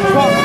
we've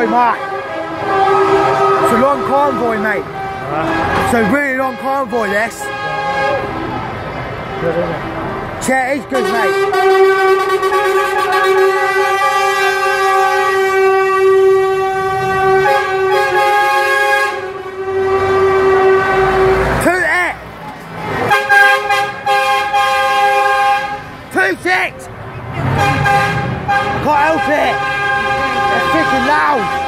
convoy, Mark. It's a long convoy, mate. It's a really long convoy, this. Yeah, good, mate. Two it! Two six! Can't help it! Freaking loud!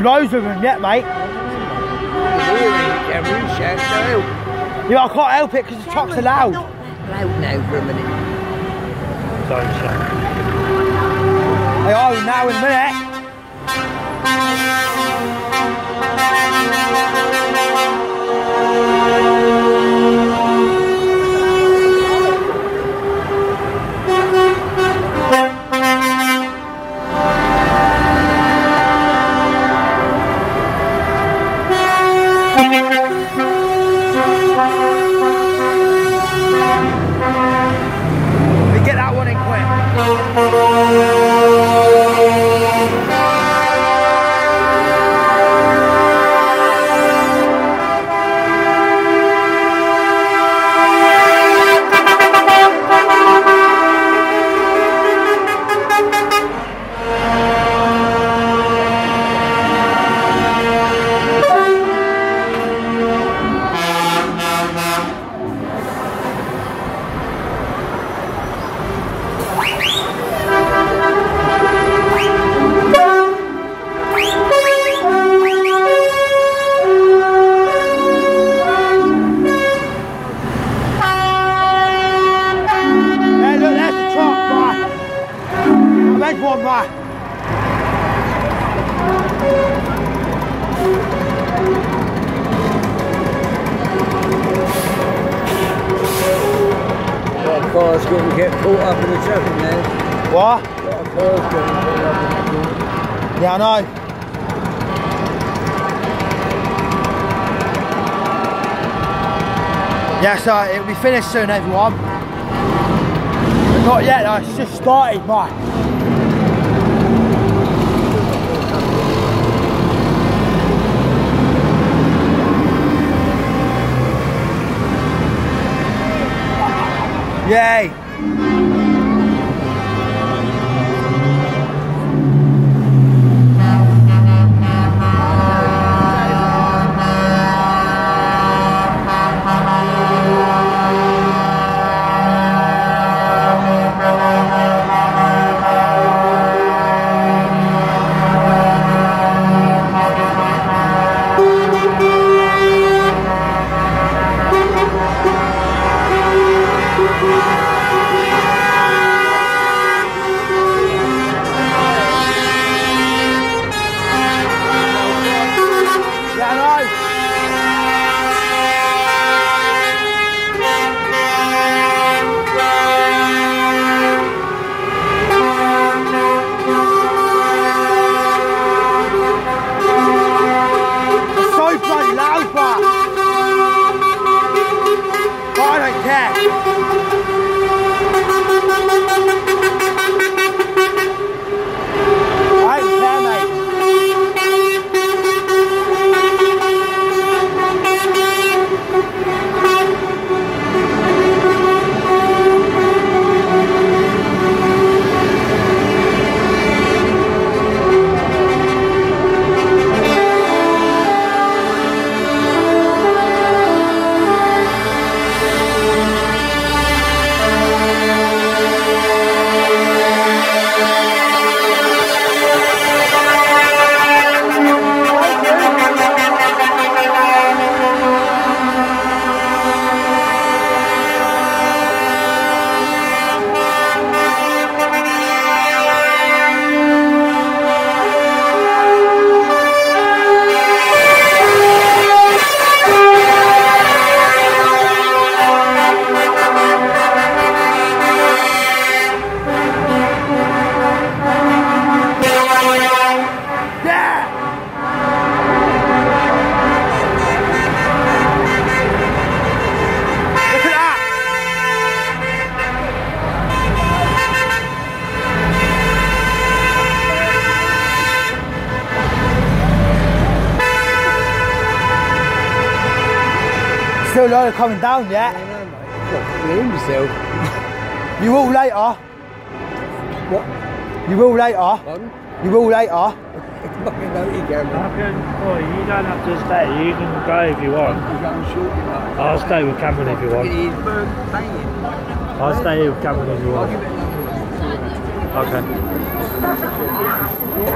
Loads of them yet, mate. Yeah, I can't help it because the trucks are loud. Loud now for a minute. Don't shout. They are now in a minute. We going to get caught up in the traffic now. What? lot cars going to get up in the traffic. Yeah, I know. Yeah, so it'll be finished soon, everyone. But not yet, though. It's just started, right? Yay! Still low coming down yet. You yourself. You will later. What? You will later. Pardon? You will later. Fucking know you can, I man. can, well, you don't have to stay. You can go if you want. You're going short, you know. I'll stay with Cameron if you want. It is burnt banging. I'll stay with Cameron if you want. give it another Okay.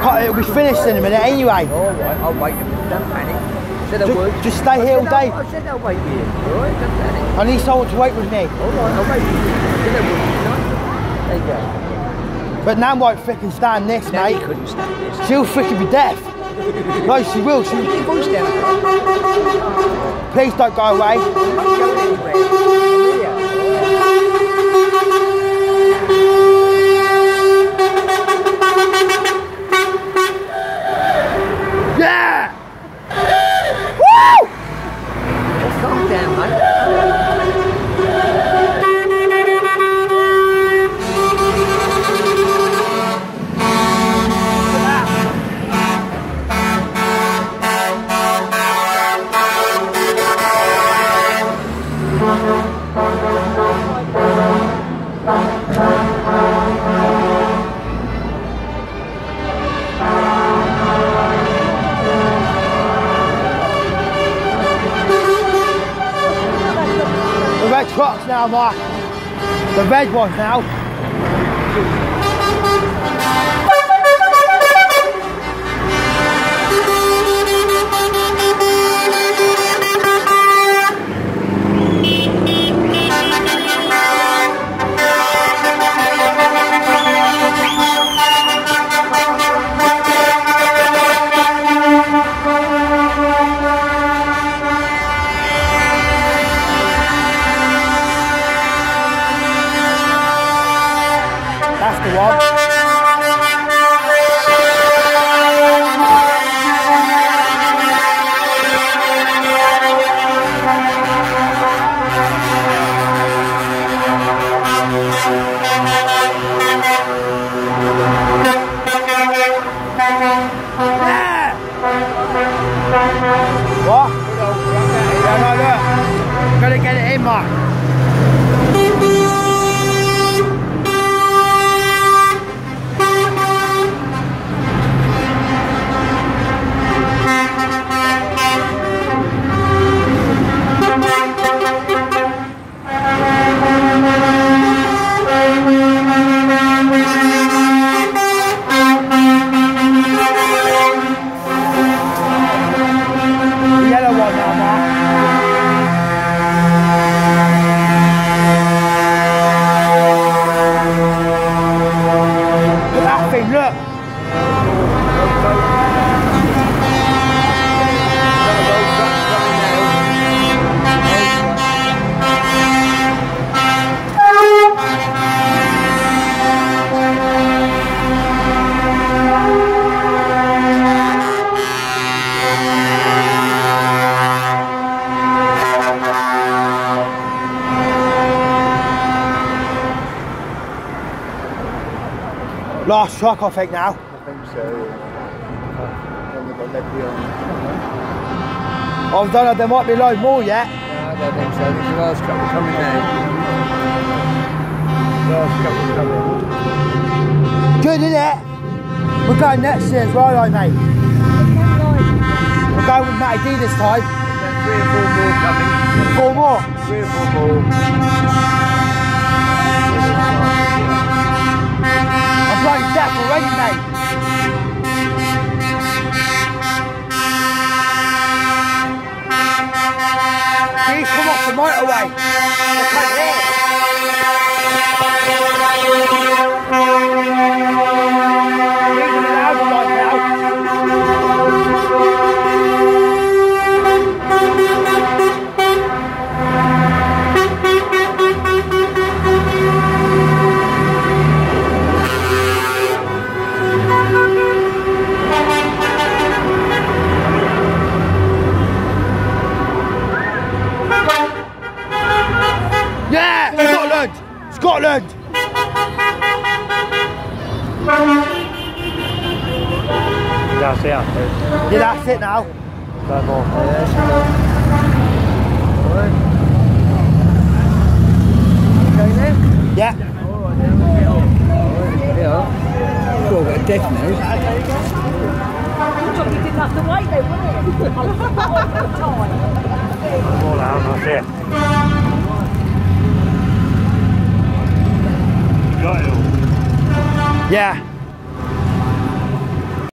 Can't- It'll be finished in a minute anyway. All right, I'll wait a minute. Don't panic. Said I Ju- would. just stay here all day. I said I'll wait here. All right. I need someone to wait with me. All right, I'll wait here. I said I would. There you go. But Nan won't fricking stand this, you mate. couldn't stand this. She'll fricking be deaf. No, she will. She, Keep your voice down. please don't go away. Trucks now, Mark. The red ones now. Last truck, I think now. I think so. Then we've got left behind. I don't know, there might be a load more yet. No, I don't think so. There's the last couple coming now. Last couple coming. Good, isn't it? We're going next year as well, though, mate. We're going with Matty D this time. Three or four more coming. Four more. Three or four more. I'm bloody deaf already, mate. Please come off the motorway. I can't hear. Scotland. That's it. Yeah, that's it now. Okay then? Yeah. Yeah. Bit of death now. You didn't have to wait then, would it? time. All out. That's. Got it all. Yeah.